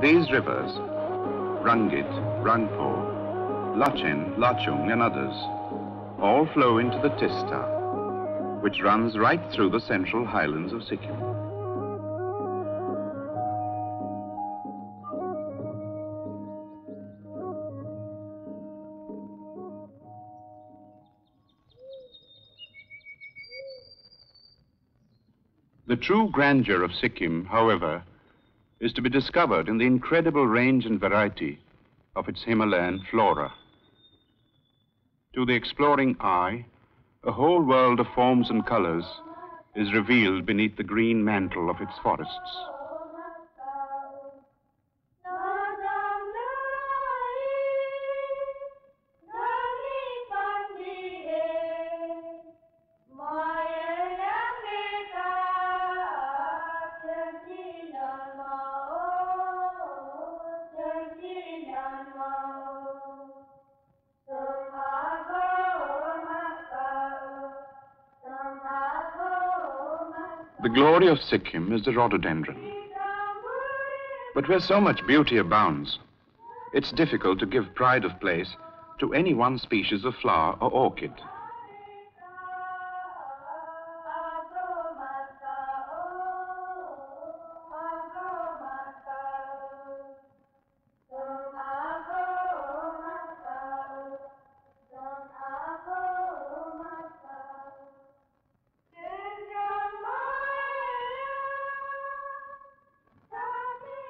These rivers, Rangit, Rangpo, Lachen, Lachung, and others, all flow into the Tista, which runs right through the central highlands of Sikkim. The true grandeur of Sikkim, however, is to be discovered in the incredible range and variety of its Himalayan flora. To the exploring eye, a whole world of forms and colors is revealed beneath the green mantle of its forests. The glory of Sikkim is the rhododendron. But where so much beauty abounds, it's difficult to give pride of place to any one species of flower or orchid.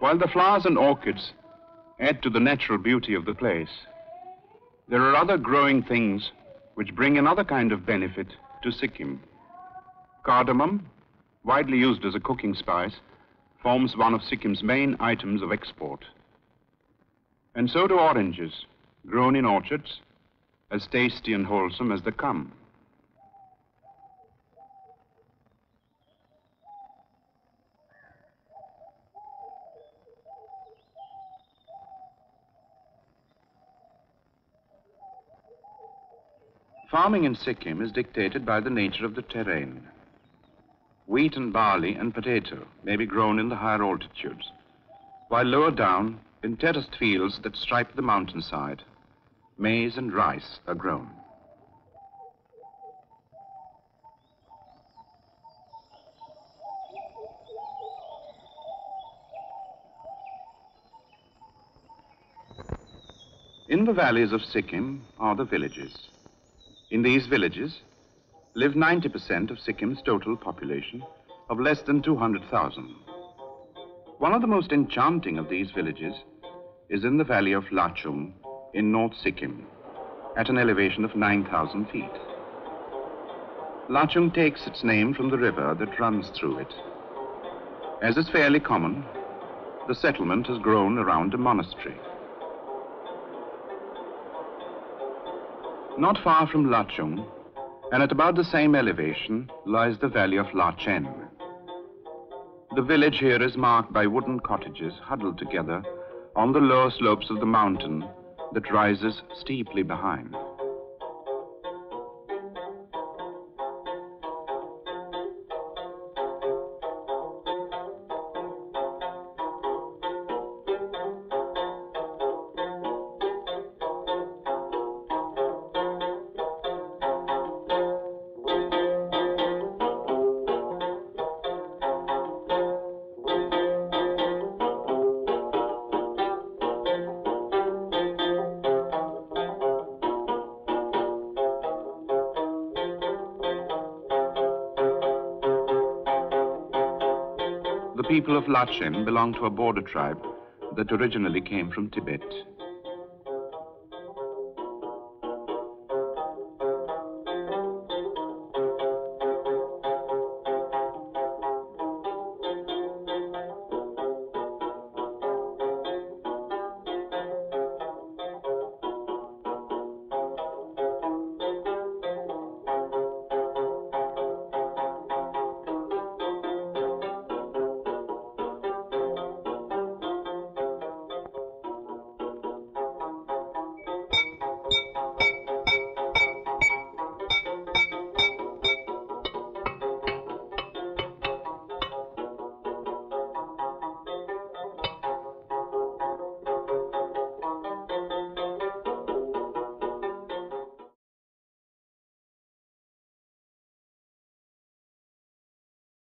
While the flowers and orchids add to the natural beauty of the place, there are other growing things which bring another kind of benefit to Sikkim. Cardamom, widely used as a cooking spice, forms one of Sikkim's main items of export. And so do oranges, grown in orchards, as tasty and wholesome as they come. Farming in Sikkim is dictated by the nature of the terrain. Wheat and barley and potato may be grown in the higher altitudes, while lower down, in terraced fields that stripe the mountainside, maize and rice are grown. In the valleys of Sikkim are the villages. In these villages live 90% of Sikkim's total population of less than 200,000. One of the most enchanting of these villages is in the valley of Lachung in North Sikkim at an elevation of 9,000 feet. Lachung takes its name from the river that runs through it. As is fairly common, the settlement has grown around a monastery. Not far from Lachung, and at about the same elevation, lies the valley of Lachen. The village here is marked by wooden cottages huddled together on the lower slopes of the mountain that rises steeply behind. The people of Lachen belong to a border tribe that originally came from Tibet.